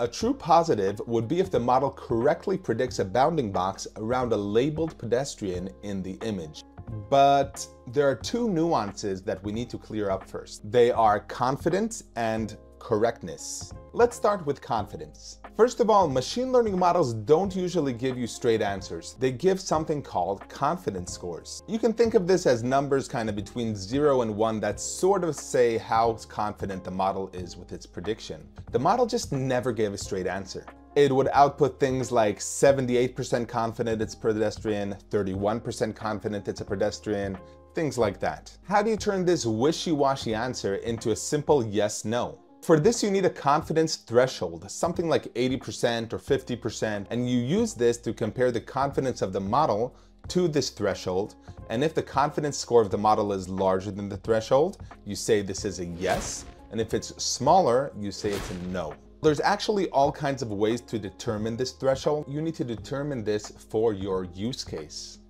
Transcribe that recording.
A true positive would be if the model correctly predicts a bounding box around a labeled pedestrian in the image. But there are two nuances that we need to clear up first. They are confidence and correctness. Let's start with confidence. First of all, machine learning models don't usually give you straight answers. They give something called confidence scores. You can think of this as numbers kind of between 0 and 1 that sort of say how confident the model is with its prediction. The model just never gave a straight answer. It would output things like 78% confident it's pedestrian, 31% confident it's a pedestrian, things like that. How do you turn this wishy-washy answer into a simple yes-no? For this, you need a confidence threshold, something like 80% or 50%, and you use this to compare the confidence of the model to this threshold. And if the confidence score of the model is larger than the threshold, you say this is a yes. And if it's smaller, you say it's a no. There's actually all kinds of ways to determine this threshold. You need to determine this for your use case.